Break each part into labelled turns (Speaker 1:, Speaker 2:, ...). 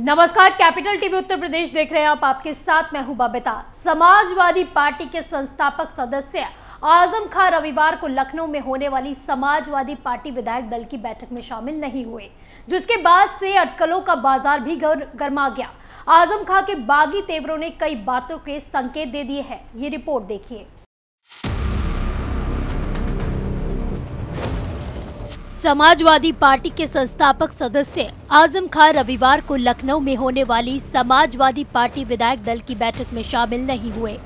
Speaker 1: नमस्कार capital TV Uttar Pradesh देख रहे हैं आप। आपके साथ मैं हूँ बबिता। समाजवादी पार्टी के संस्थापक सदस्य आज़म खान रविवार को लखनऊ में होने वाली समाजवादी पार्टी विधायक दल की बैठक में शामिल नहीं हुए जिसके बाद से अटकलों का बाज़ार भी गर, गर्मा गया। आज़म खान के बागी तेवरों ने कई बातों के संकेत दे दिए हैं। ये रिपोर्ट देखिए। समाजवादी पार्टी के संस्थापक सदस्य आज़म खान रविवार को लखनऊ में होने वाली समाजवादी पार्टी विधायक दल की बैठक में शामिल नहीं हुए।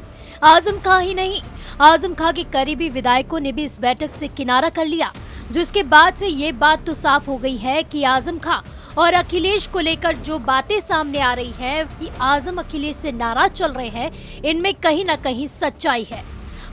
Speaker 1: आज़म खान ही नहीं, आज़म खान के करीबी विधायकों ने भी इस बैठक से किनारा कर लिया, जिसके बाद से ये बात तो साफ़ हो गई है कि आज़म खान और अखिलेश को लेकर जो बातें सामने आ रही है कि आज़म अखिलेश से नाराज़ चल रहे हैं, इनमें कहीं ना कहीं सच्चाई है।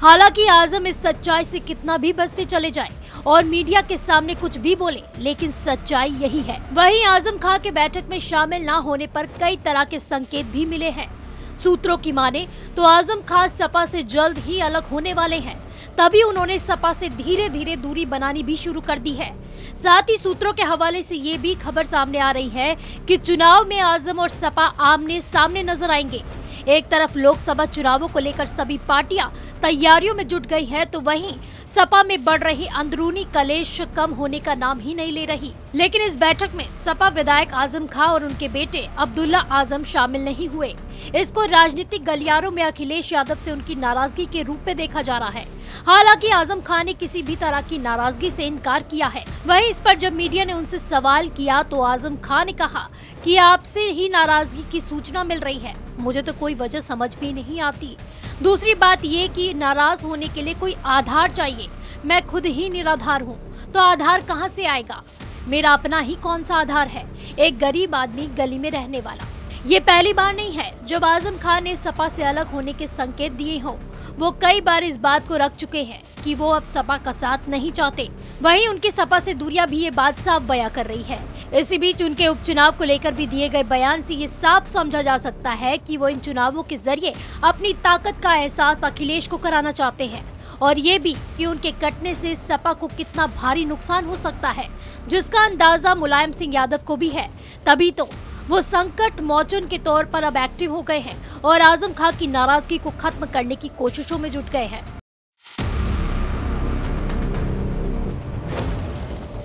Speaker 1: हालाँकि आज़म इस सच्चाई से कितना भी बचते चले जाए और मीडिया के सामने कुछ भी बोले, लेकिन सच्चाई यही है। वहीं आज़म खान के बैठक में शामिल न होने पर कई तरह के संकेत भी मिले हैं। सूत्रों की माने तो आज़म खान सपा से जल्द ही अलग होने वाले हैं। तभी उन्होंने सपा से धीरे धीरे दूरी बनानी भी शुरू कर दी है। साथ ही सूत्रों के हवाले से ये भी खबर सामने आ रही है कि चुनाव में आज़म और सपा आमने सामने नज़र आएँगे। एक तरफ़ लोकसभा चुनावों को लेकर सभी पार्टियाँ तैयारियों में जुट गई है तो वहीं सपा में बढ़ रही अंदरूनी कलेश कम होने का नाम ही नहीं ले रही। लेकिन इस बैठक में सपा विधायक आज़म खां और उनके बेटे अब्दुल्ला आज़म शामिल नहीं हुए। इसको राजनीतिक गलियारों में अखिलेश यादव से उनकी नाराज़गी के रूप में देखा जा रहा है। हालाँकि आज़म खान ने किसी भी तरह की नाराज़गी से इनकार किया है। वहीं इस पर जब मीडिया ने उनसे सवाल किया तो आज़म खान ने कहा कि आपसे ही नाराज़गी की सूचना मिल रही है। मुझे तो कोई वजह समझ भी नहीं आती। दूसरी बात ये कि नाराज़ होने के लिए कोई आधार चाहिए। मैं खुद ही निराधार हूँ तो आधार कहाँ से आएगा? मेरा अपना ही कौन सा आधार है? एक गरीब आदमी गली में रहने वाला। ये पहली बार नहीं है, जब आज़म खान ने सपा से अलग होने के संकेत दिए हों। वो कई बार इस बात को रख चुके हैं कि वो अब सपा का साथ नहीं चाहते। वहीं उनकी सपा से दूरिया भी ये बात साफ़ बया कर रही है। इसी बीच उनके उपचुनाव को लेकर भी दिए गए बयान से ये साफ़ समझा जा सकता है कि वो इन चुनावों के ज़रिए अपनी ताकत का एहसास अखिलेश को कराना चाहते हैं। और ये भी कि उनके कटने से सपा को कितना भारी नुकसान हो सकता है, जिसका अंदाज़ा मुलायम सिंह यादव को भी है। तभी तो वो संकट मोचन के तौर पर अब एक्टिव हो गए हैं और आज़म खां की नाराज़गी को खत्म करने की कोशिशों में जुट गए हैं।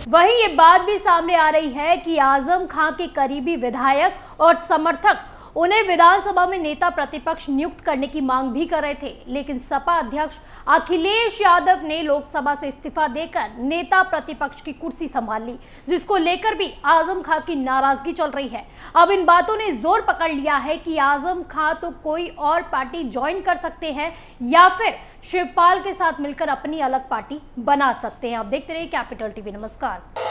Speaker 1: वहीं ये बात भी सामने आ रही है कि आज़म खां के करीबी विधायक और समर्थक उन्हें विधानसभा में नेता प्रतिपक्ष नियुक्त करने की मांग भी कर रहे थे, लेकिन सपा अध्यक्ष अखिलेश यादव ने लोकसभा से इस्तीफा देकर नेता प्रतिपक्ष की कुर्सी संभाल ली, जिसको लेकर भी आज़म खां की नाराज़गी चल रही है। अब इन बातों ने ज़ोर पकड़ लिया है कि आज़म खां तो कोई और पार्टी ज्वाइन कर सकते हैं, या फिर शिवपाल के साथ मिलकर अपनी अलग पार्टी बना सकते हैं। आप देखते रहिए कैपिटल टीवी, नमस्कार।